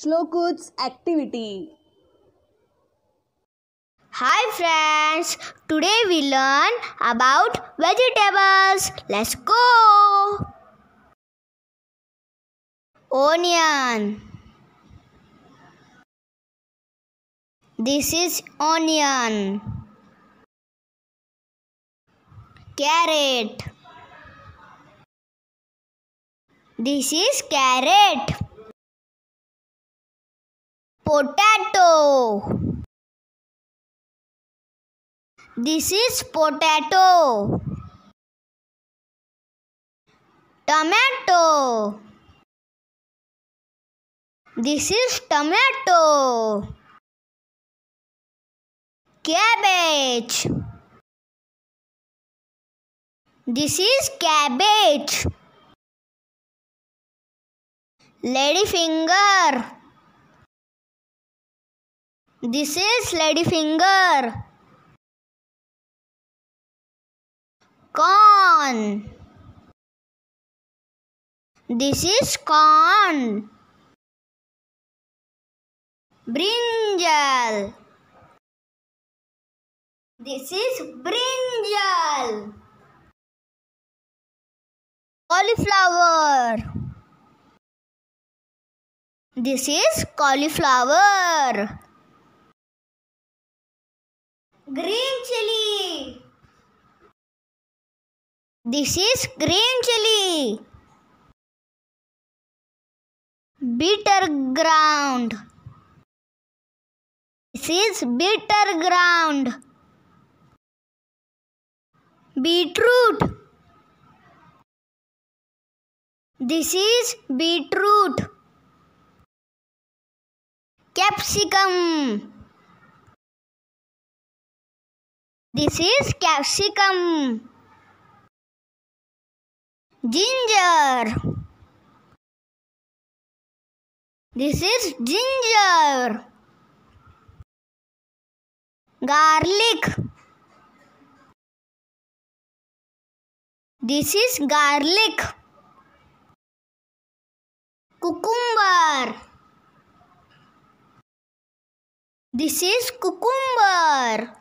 Shloku's activity. Hi friends, today we learn about vegetables. Let's go. Onion. This is onion. Carrot. This is carrot. Potato. This is potato. Tomato. This is tomato. Cabbage. This is cabbage. Ladyfinger. This is ladyfinger. Corn. This is corn. Brinjal. This is brinjal. Cauliflower. This is cauliflower. Green chili. This is green chili. Bitter ground. This is bitter ground. Beetroot. This is beetroot. Capsicum. This is capsicum. Ginger. This is ginger. Garlic. This is garlic. Cucumber. This is cucumber.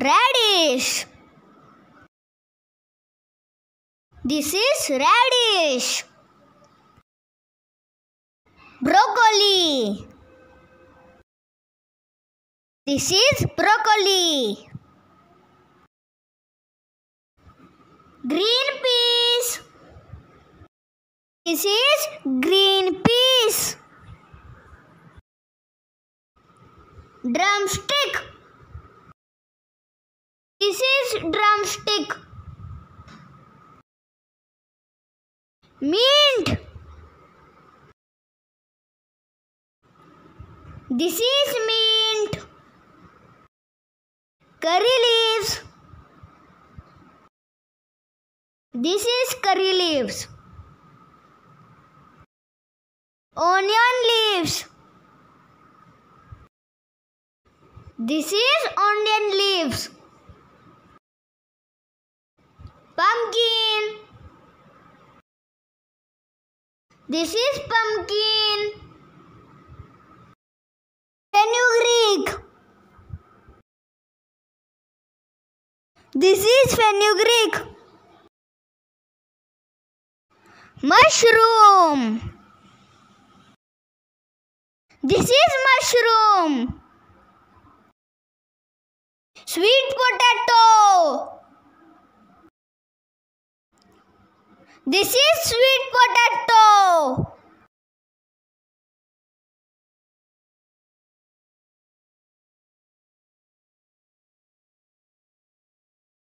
Radish. This is radish. Broccoli. This is broccoli. Green peas. This is green peas. Drumstick. This is drumstick. Mint. This is mint. Curry leaves. This is curry leaves. Onion leaves. This is onion leaves. Pumpkin. This is pumpkin. Fenugreek. This is fenugreek. Mushroom. This is mushroom. Sweet potato. This is sweet potato.